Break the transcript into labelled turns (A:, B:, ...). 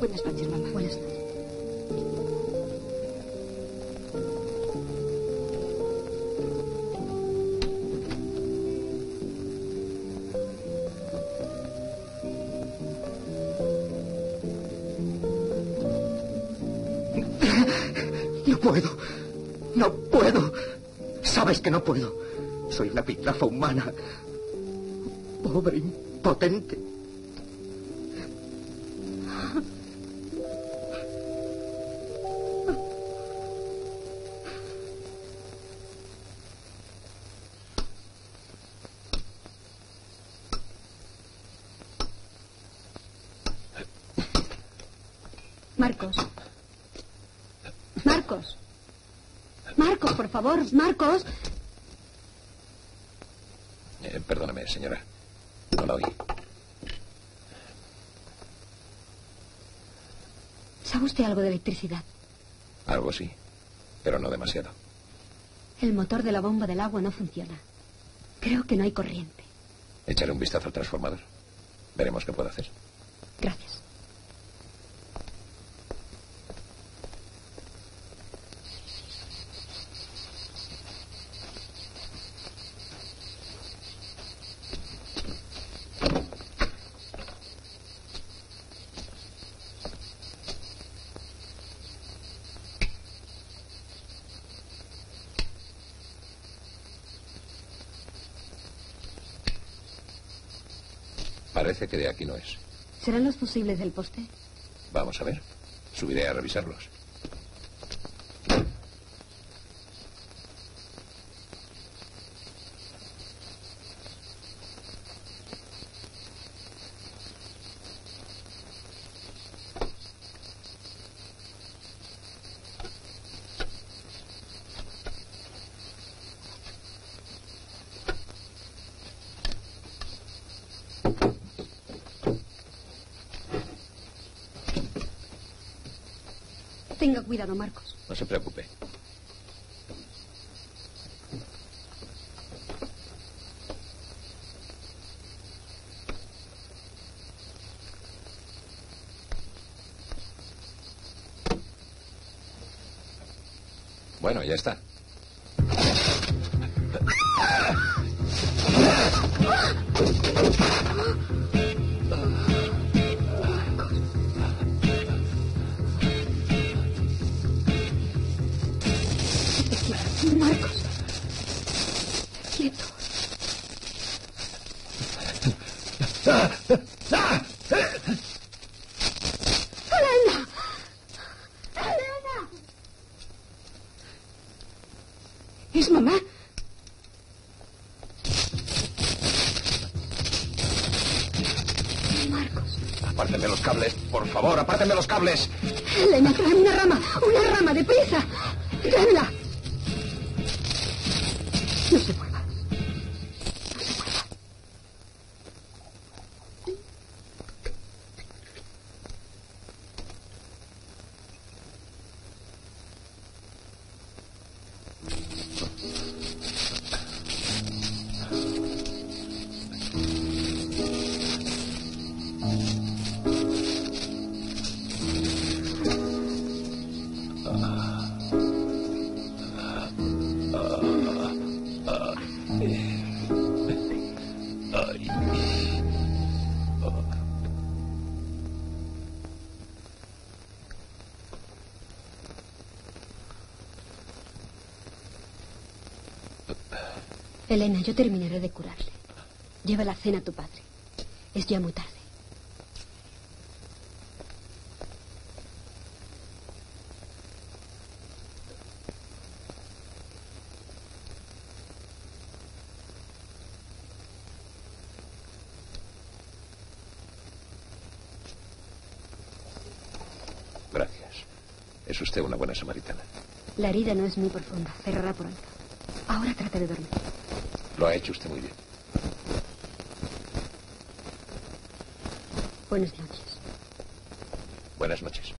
A: Buenas noches, mamá.
B: Buenas noches.
C: No puedo. No puedo. Sabes que no puedo. Soy una piltrafa humana. Pobre, impotente.
B: Marcos. Marcos. Marcos, por favor, Marcos.
D: Eh, perdóname, señora. No la oí.
B: ¿Sabe usted algo de electricidad?
D: Algo sí, pero no demasiado.
B: El motor de la bomba del agua no funciona. Creo que no hay corriente.
D: Echaré un vistazo al transformador. Veremos qué puedo hacer.
B: Gracias.
D: Parece que de aquí no es.
B: ¿Serán los fusibles del poste?
D: Vamos a ver. Subiré a revisarlos.
B: Tenga cuidado, Marcos.
D: No se preocupe. Bueno, ya está.
B: Marcos. Quieto. ¡Elena! ¡Elena! ¿Es mamá? Marcos.
D: Apártenme los cables, por favor, apártenme los cables.
B: Elena, trae una rama, Elena, yo terminaré de curarle. Lleva la cena a tu padre. Es ya muy tarde.
D: Gracias. Es usted una buena samaritana.
B: La herida no es muy profunda. Cerrará pronto. Ahora trata de dormir.
D: Lo ha hecho usted muy bien.
B: Buenas noches.
D: Buenas noches.